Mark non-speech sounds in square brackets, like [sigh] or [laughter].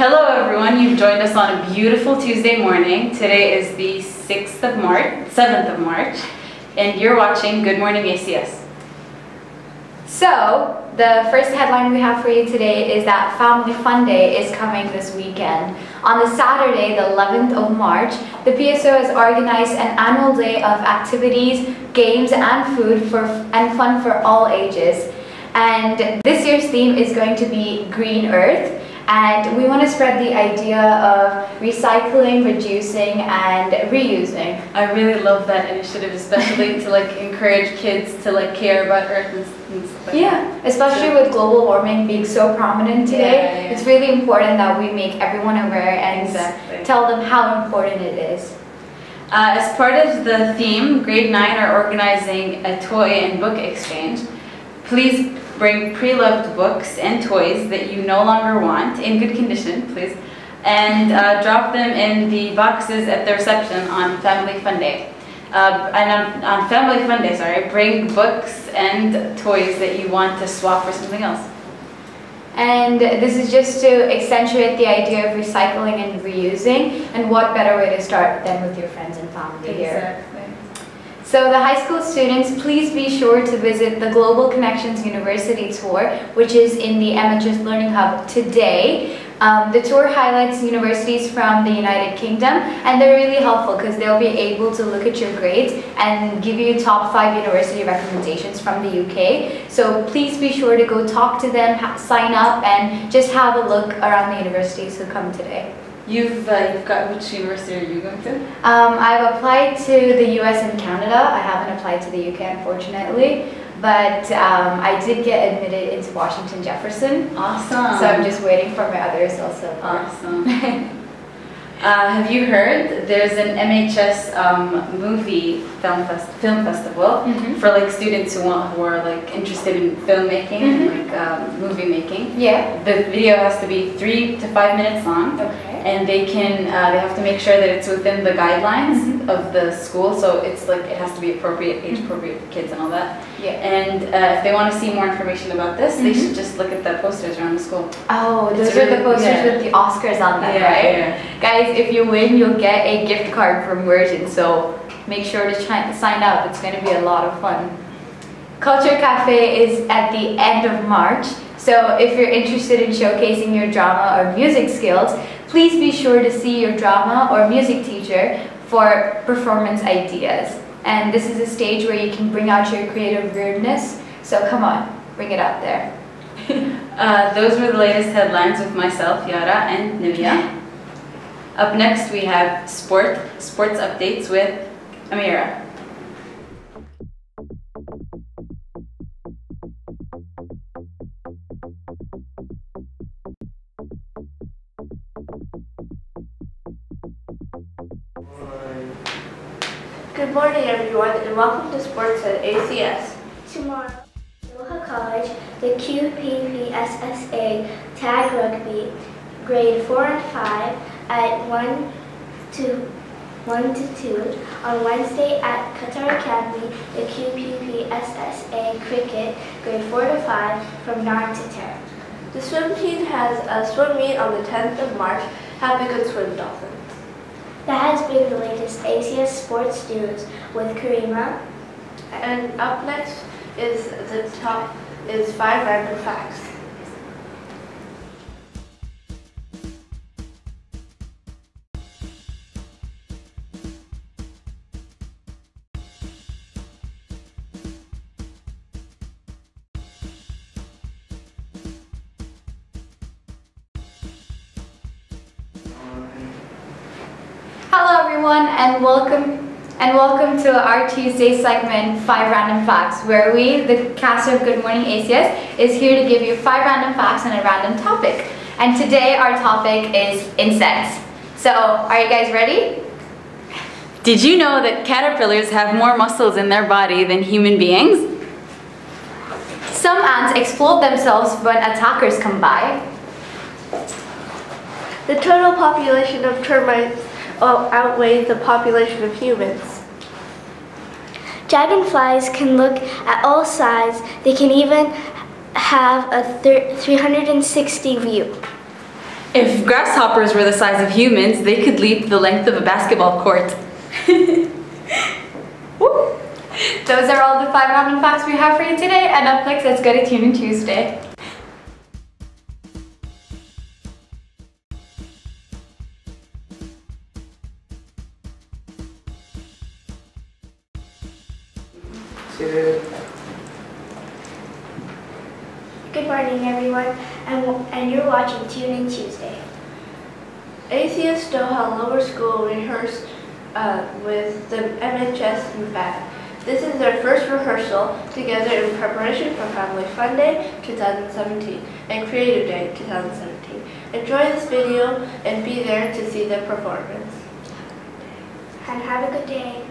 Hello everyone, you've joined us on a beautiful Tuesday morning. Today is the 6th of March, 7th of March, and you're watching Good Morning ACS. So, the first headline we have for you today is that Family Fun Day is coming this weekend. On the Saturday, the 11th of March, the PSO has organized an annual day of activities, games, and food for and fun for all ages. And this year's theme is going to be Green Earth. And we want to spread the idea of recycling, reducing, and reusing. I really love that initiative, especially to like encourage kids to like care about Earth and, stuff like Yeah, that. especially with global warming being so prominent today, Yeah, yeah. it's really important that we make everyone aware and Exactly. tell them how important it is. Uh, as part of the theme, grade 9 are organizing a toy and book exchange. Please bring pre-loved books and toys that you no longer want, in good condition, please, and uh, drop them in the boxes at the reception on Family Fun Day. Uh, and on, on Family Fun Day, sorry, bring books and toys that you want to swap for something else. And this is just to accentuate the idea of recycling and reusing, and what better way to start than with your friends and family here. So the high school students, please be sure to visit the Global Connections University Tour, which is in the MHS Learning Hub today. Um, the tour highlights universities from the United Kingdom, and they're really helpful because they'll be able to look at your grades and give you top five university recommendations from the UK. So please be sure to go talk to them, sign up, and just have a look around the universities who come today. You've, uh, you've got, which university are you going to? Um, I've applied to the US and Canada. I haven't applied to the UK, unfortunately. But um, I did get admitted into Washington Jefferson. Awesome. So I'm just waiting for my others also. Awesome. [laughs] Uh, have you heard there's an MHS um, movie film, fest- film festival Mhm. for like students who want who are like interested in filmmaking and Mhm. like um, movie making. Yeah. The video has to be three to five minutes long, Okay. And they can uh, they have to make sure that it's within the guidelines Mhm. of the school. So it's like it has to be appropriate, age appropriate for kids and all that. Yeah. And uh, if they want to see more information about this, they Mhm. should just look at the posters around the school. Oh, It's those are the posters yeah. with the Oscars on them, Yeah, right? yeah. Guys, if you win, you'll get a gift card from Virgin. So make sure to try sign up. It's going to be a lot of fun. Culture Cafe is at the end of March. So if you're interested in showcasing your drama or music skills, please be sure to see your drama or music teacher for performance ideas. And this is a stage where you can bring out your creative weirdness. So come on, bring it out there. [laughs] Uh, those were the latest headlines with myself, Yara, and Nivia. [laughs] Up next, we have sport sports updates with Amira. Good morning, everyone, and welcome to Sports at ACS. Tomorrow, Doha College, the QPPSSA Tag Rugby, grade 4 and 5 at 1 to 1 to 2. On Wednesday at Qatar Academy, the QPPSSA Cricket, grade 4 to 5 from 9 to 10. The swim team has a swim meet on the 10th of March. Have a good swim, Dolphins. That has been the latest ACS Sports News with Karima. And up next is the top is five random facts. Everyone and welcome and welcome to our Tuesday segment, Five Random Facts, where we, the cast of Good Morning ACS, is here to give you five random facts on a random topic. And today our topic is insects. So, are you guys ready? Did you know that caterpillars have more muscles in their body than human beings? Some ants explode themselves when attackers come by. The total population of termites outweighs the population of humans. Dragonflies can look at all sides. They can even have a 360 view. If grasshoppers were the size of humans, they could leap the length of a basketball court. [laughs] Those are all the five random facts we have for you today. And up next, let's go to Tune In Tuesday. Good morning, everyone, and, and you're watching Tune In Tuesday. ACS Doha Lower School rehearsed uh, with the MHS band. This is their first rehearsal together in preparation for Family Fun Day 2017 and Creative Day 2017. Enjoy this video and be there to see the performance. And have a good day.